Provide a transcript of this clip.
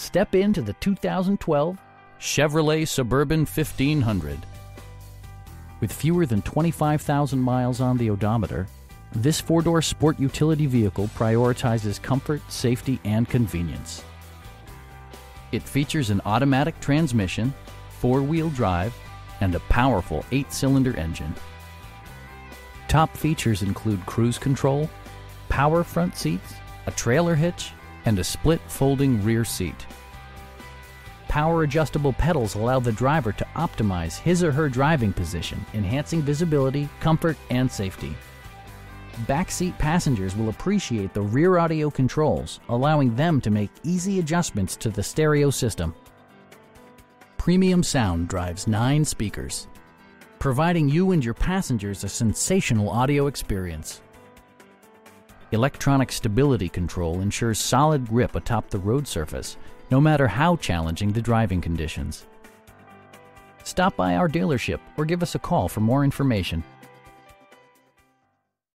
Step into the 2012 Chevrolet Suburban 1500. With fewer than 25,000 miles on the odometer, this four door sport utility vehicle prioritizes comfort, safety, and convenience. It features an automatic transmission, four wheel drive, and a powerful eight cylinder engine. Top features include cruise control, power front seats, a trailer hitch, and a split folding rear seat. Power adjustable pedals allow the driver to optimize his or her driving position, enhancing visibility, comfort, and safety. Backseat passengers will appreciate the rear audio controls, allowing them to make easy adjustments to the stereo system. Premium sound drives nine speakers, providing you and your passengers a sensational audio experience. Electronic stability control ensures solid grip atop the road surface, no matter how challenging the driving conditions. Stop by our dealership or give us a call for more information.